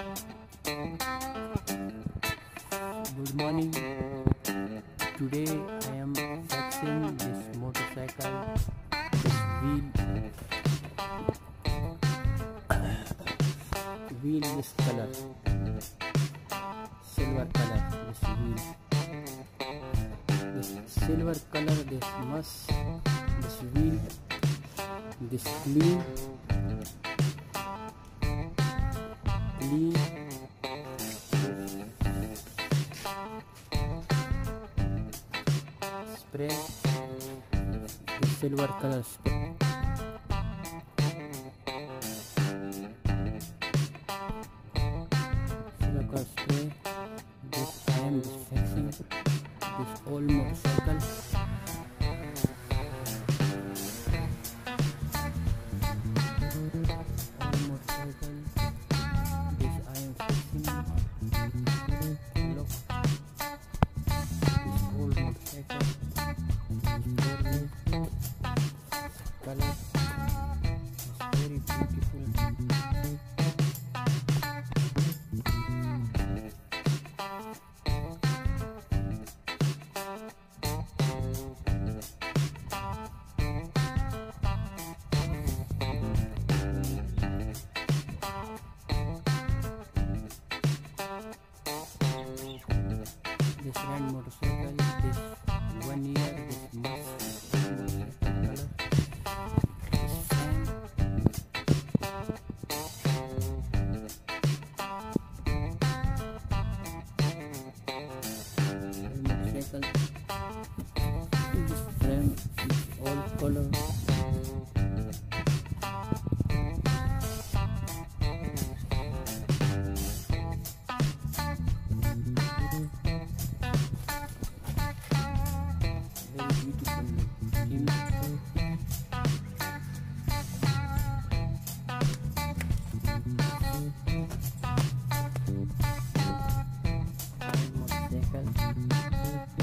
Good morning. Today I am fixing this motorcycle, this wheel, wheel this color, silver color, this wheel, this silver color, this muss, this wheel, this clean, spray the silver color spray silver color spray this I am fixing this old motorcycle very beautiful this red motorcycle this one year image motorcycle